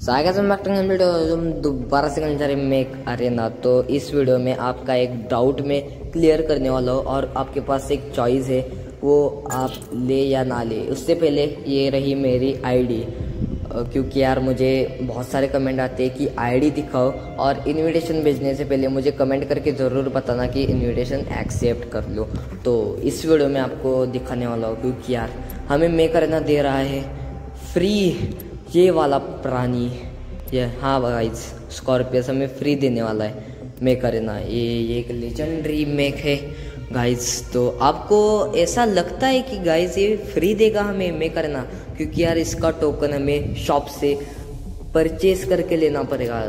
स्वागत है back to video दोबारा से कंजर में अरे ना तो इस वीडियो में आपका एक डाउट में क्लियर करने वाला हो और आपके पास एक चॉइस है, वो आप ले या ना ले। उससे पहले ये रही मेरी आईडी क्योंकि यार मुझे बहुत सारे कमेंट आते हैं कि आईडी दिखाओ और इनविटेशन भेजने से पहले मुझे कमेंट करके ज़रूर बताना कि इनविटेशन एक्सेप्ट कर लो। तो इस वीडियो में आपको दिखाने वाला हूँ, क्योंकि यार हमें मे करना दे रहा है। फ्री ये वाला प्राणी ये हाँ गाइज़ स्कॉर्पियस हमें फ्री देने वाला है। मेक ना, ये ये एक लेजेंडरी मेक है। गाइज़ तो आपको ऐसा लगता है कि गाइज़ ये फ्री देगा हमें? मेक करना क्योंकि यार इसका टोकन हमें शॉप से परचेज करके लेना पड़ेगा।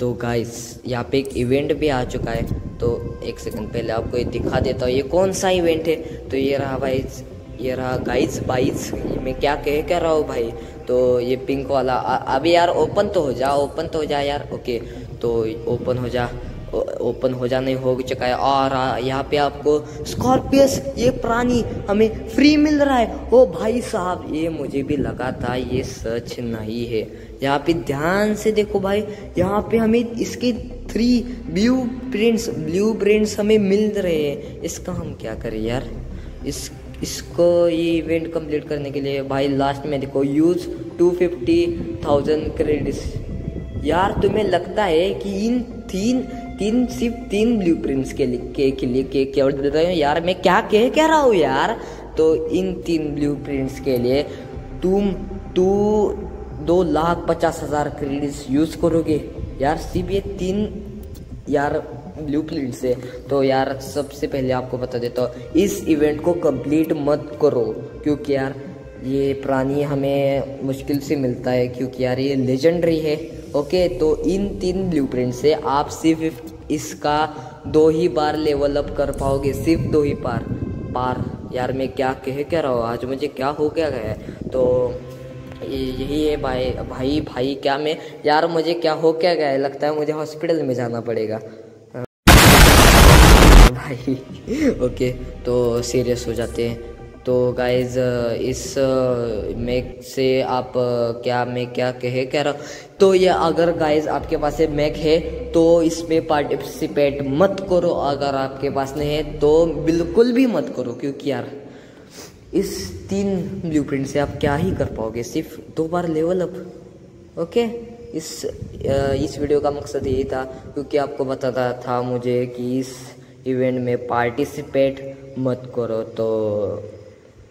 तो गाइस यहाँ पे एक इवेंट भी आ चुका है। तो एक सेकंड पहले आपको ये दिखा देता हूँ, ये कौन सा इवेंट है? तो ये रहा भाई ये रहा गाइस बाइस, मैं क्या कह कह रहा हूँ भाई? तो ये पिंक वाला अभी यार ओपन तो हो जा, ओपन तो हो जा यार, ओके तो ओपन हो जा ओपन हो जाने हो चुका है। और यहाँ पे आपको स्कॉर्पियस ये प्राणी हमें फ्री मिल रहा है। ओ भाई साहब, ये मुझे भी लगा था ये सच नहीं है। यहाँ पे ध्यान से देखो भाई, यहाँ पे हमें इसके three blueprints blueprints हमें मिल रहे हैं। इसका हम क्या करें यार? इस इसको ये इवेंट कंप्लीट करने के लिए भाई लास्ट में देखो use two fifty thousand credits यार, तुम्हें लगता है कि इन तीन तीन सिर्फ़ तीन ब्लू प्रिंट्स के लिए के लिए, के क्या दे रहे हो? यार, मैं क्या कह कह रहा हूँ यार? तो इन तीन ब्लू प्रिंट्स के लिए तुम टू दो लाख पचास हज़ार क्रेडिट्स यूज़ करोगे। यार, सिर्फ़ ये तीन, यार ब्लू प्रिंट से। तो यार, सबसे पहले आपको बता देता हूँ, इस इवेंट को कंप्लीट मत करो, क्योंकि यार, ये प्राणी हमें मुश्किल से मिलता है, क्योंकि यार, ये लेजेंडरी है ओके तो इन तीन ब्लू से आप सिर्फ़ इसका दो ही बार लेवल अप कर पाओगे, सिर्फ़ दो ही पार पार यार, मैं क्या कह क्या रहा हूँ? आज मुझे क्या हो क्या गया है? तो यही है भाई भाई भाई, क्या मैं, यार, मुझे क्या हो क्या गया है? लगता है मुझे हॉस्पिटल में जाना पड़ेगा। भाई। ओके तो सीरियस हो जाते हैं। तो गाइज़ इस मैक से आप क्या, मैं क्या कहे, कह रहा तो ये अगर गाइज़ आपके पास मैक है तो इसमें पार्टिसिपेट मत करो। अगर आपके पास नहीं है तो बिल्कुल भी मत करो, क्योंकि यार, इस तीन ब्लूप्रिंट से आप क्या ही कर पाओगे? सिर्फ़ दो बार लेवल अप ओके इस इस वीडियो का मकसद यही था, क्योंकि आपको बताता था मुझे कि इस इवेंट में पार्टिसिपेट मत करो। तो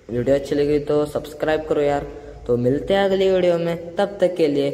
वीडियो अच्छी लगी तो सब्सक्राइब करो यार। तो मिलते हैं अगली वीडियो में। तब तक के लिए